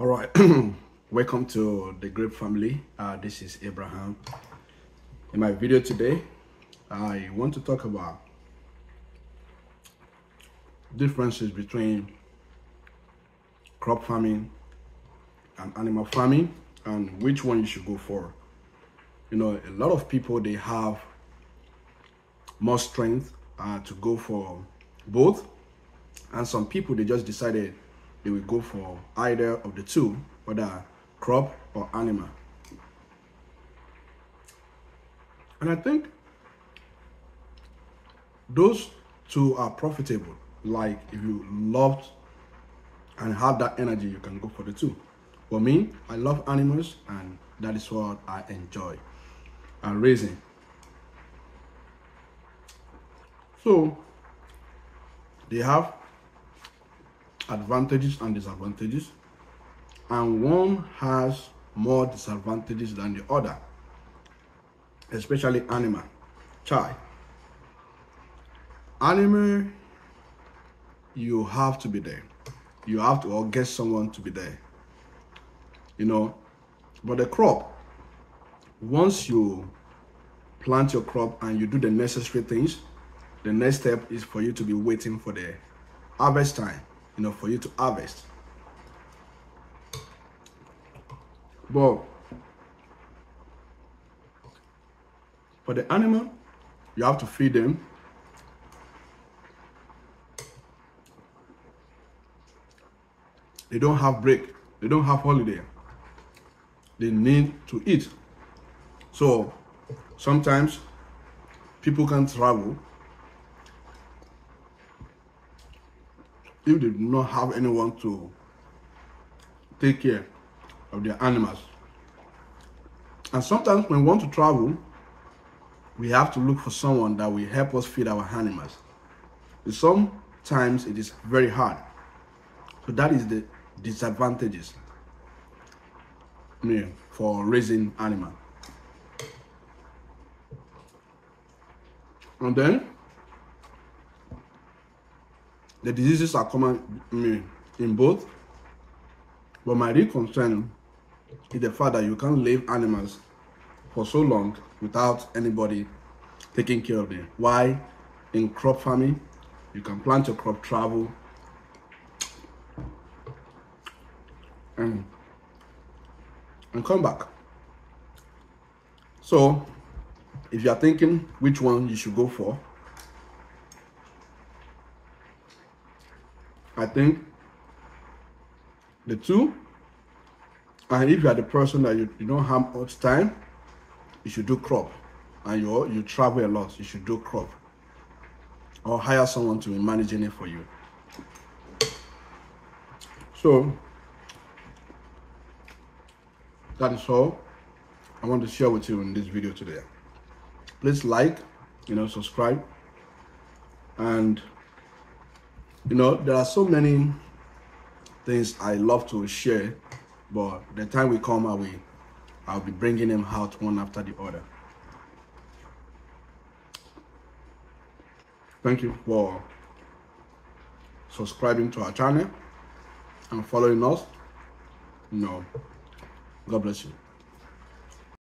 All right, welcome to the Grape family. Uh, this is Abraham. In my video today, I want to talk about differences between crop farming and animal farming and which one you should go for. You know, a lot of people they have more strength uh, to go for both, and some people they just decided they will go for either of the two, whether crop or animal. And I think those two are profitable. Like if you love and have that energy, you can go for the two. For me, I love animals and that is what I enjoy and raising. So they have advantages and disadvantages, and one has more disadvantages than the other, especially animal. Chai. Animal, you have to be there. You have to or get someone to be there. You know, but the crop, once you plant your crop and you do the necessary things, the next step is for you to be waiting for the harvest time you know, for you to harvest. But for the animal, you have to feed them. They don't have break. They don't have holiday. They need to eat. So sometimes people can travel if they do not have anyone to take care of their animals. And sometimes when we want to travel, we have to look for someone that will help us feed our animals. Sometimes it is very hard. So that is the disadvantages yeah, for raising animal. And then the diseases are common in both, but my real concern is the fact that you can't leave animals for so long without anybody taking care of them. Why? In crop farming, you can plant your crop, travel, and, and come back. So, if you are thinking which one you should go for, I think the two, and if you are the person that you, you don't have much time, you should do crop. And you you travel a lot, you should do crop. Or hire someone to be managing it for you. So that is all I want to share with you in this video today. Please like, you know, subscribe, and you know, there are so many things I love to share, but the time we come, will, I'll be bringing them out one after the other. Thank you for subscribing to our channel and following us. You know, God bless you.